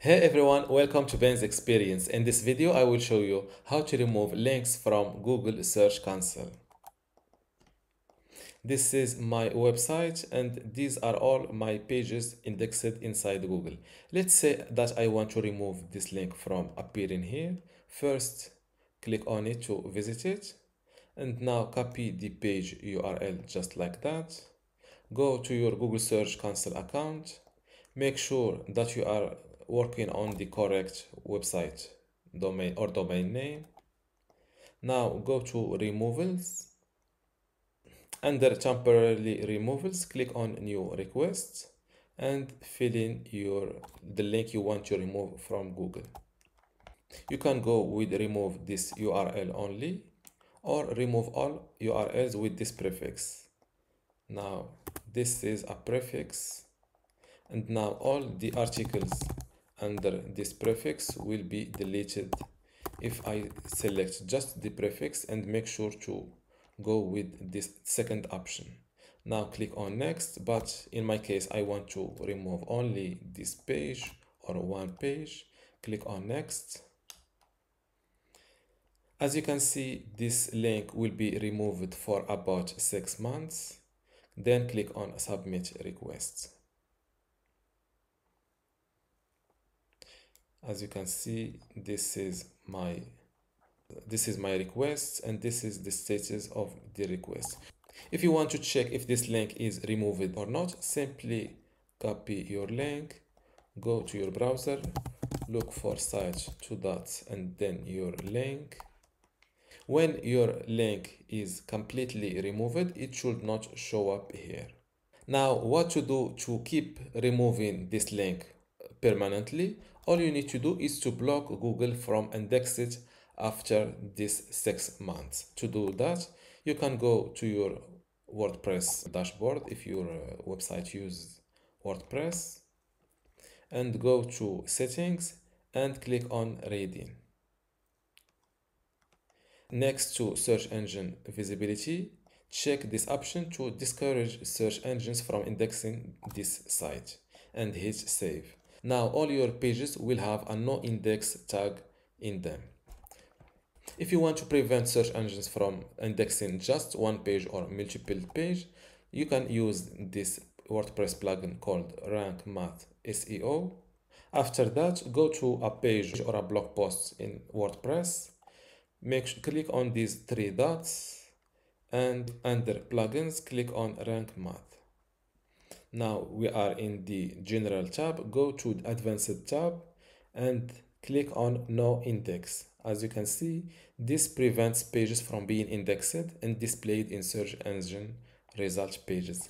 Hey everyone, welcome to Ben's Experience. In this video, I will show you how to remove links from Google Search Console. This is my website and these are all my pages indexed inside Google. Let's say that I want to remove this link from appearing here. First, click on it to visit it and now copy the page URL just like that. Go to your Google Search Console account. Make sure that you are working on the correct website domain or domain name. Now go to removals. Under temporarily removals, click on new requests and fill in your the link you want to remove from Google. You can go with remove this URL only or remove all URLs with this prefix. Now this is a prefix and now all the articles under this prefix will be deleted if I select just the prefix and make sure to go with this second option. Now click on next, but in my case, I want to remove only this page or one page. Click on next. As you can see, this link will be removed for about six months. Then click on submit requests. As you can see this is my this is my request and this is the status of the request. If you want to check if this link is removed or not simply copy your link go to your browser look for site two dots and then your link. When your link is completely removed it should not show up here. Now what to do to keep removing this link permanently all you need to do is to block Google from index it after this six months. To do that, you can go to your WordPress dashboard if your uh, website uses WordPress and go to settings and click on reading. Next to search engine visibility, check this option to discourage search engines from indexing this site and hit save. Now all your pages will have a no index tag in them. If you want to prevent search engines from indexing just one page or multiple page, you can use this WordPress plugin called Rank Math SEO. After that, go to a page or a blog post in WordPress. Make click on these three dots and under plugins, click on Rank Math. Now we are in the general tab, go to the advanced tab and click on no index. As you can see, this prevents pages from being indexed and displayed in search engine result pages.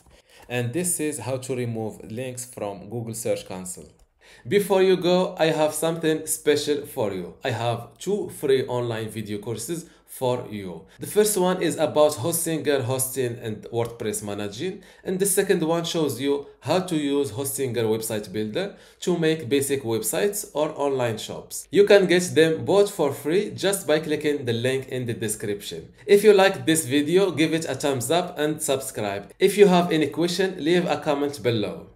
And this is how to remove links from Google Search Console. Before you go, I have something special for you. I have two free online video courses for you. The first one is about Hostinger hosting and WordPress managing and the second one shows you how to use Hostinger website builder to make basic websites or online shops. You can get them both for free just by clicking the link in the description. If you like this video, give it a thumbs up and subscribe. If you have any question, leave a comment below.